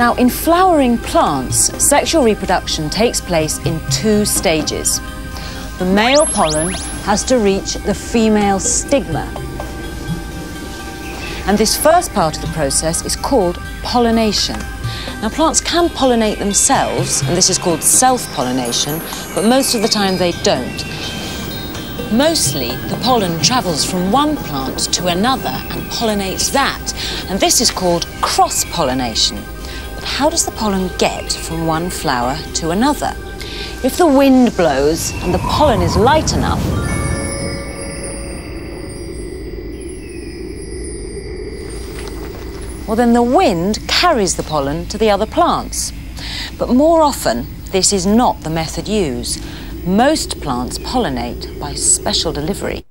Now, in flowering plants, sexual reproduction takes place in two stages. The male pollen has to reach the female stigma. And this first part of the process is called pollination. Now, plants can pollinate themselves, and this is called self pollination, but most of the time they don't. Mostly, the pollen travels from one plant to another and pollinates that, and this is called cross pollination. But how does the pollen get from one flower to another? If the wind blows and the pollen is light enough, well, then the wind carries the pollen to the other plants. But more often, this is not the method used. Most plants pollinate by special delivery.